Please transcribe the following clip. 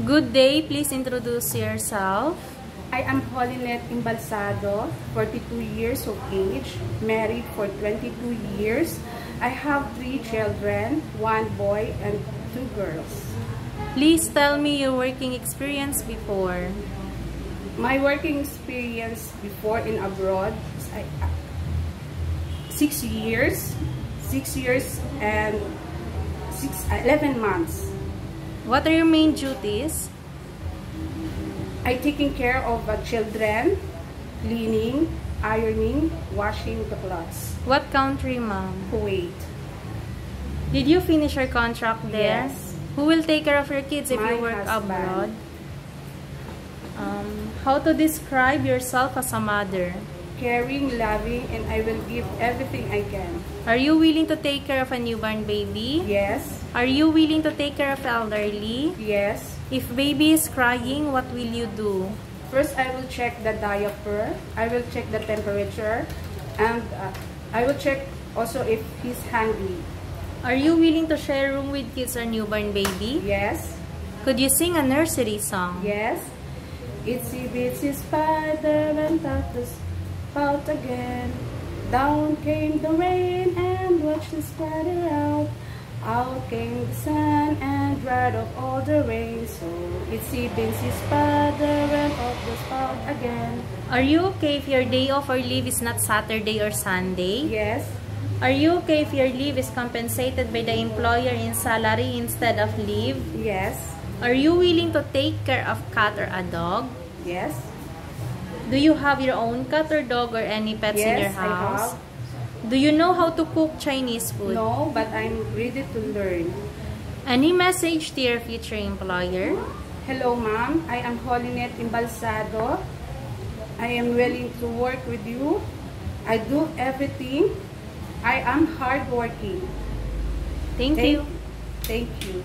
Good day. Please introduce yourself. I am Holinet Imbalsado, 42 years of age, married for 22 years. I have three children, one boy and two girls. Please tell me your working experience before. My working experience before in abroad I, six years, six years and six, 11 months. What are your main duties? I taking care of uh, children, cleaning, ironing, washing the clothes. What country, ma'am? Kuwait. Did you finish your contract there? Yes. Who will take care of your kids if My you work husband. abroad? Um, how to describe yourself as a mother? Caring, loving, and I will give everything I can. Are you willing to take care of a newborn baby? Yes, Are you willing to take care of elderly? yes. If baby is crying, what will you do? First, I will check the diaper. I will check the temperature. And uh, I will check also if he's hungry. Are you willing to share room with kids or newborn baby? Yes, Could you sing a nursery song? yes. Itsy bitsy spider went out to spout again. Down came the rain and watched the spider out. Out came the sun and dried up all the rain. So itsy bitsy spider went off the spout again. Are you okay if your day off or leave is not Saturday or Sunday? Yes, Are you okay if your leave is compensated by the employer in salary instead of leave? yes, Are you willing to take care of cat or a dog? yes. Do you have your own cat or dog or any pets in Yes, your I house? have. Do you know how to cook Chinese food? No, but I'm ready to learn. Any message to your future employer? Hello, ma'am. I am Holinet Imbalsado. I am willing to work with you. I do everything. I am hardworking. Thank, you. Thank you.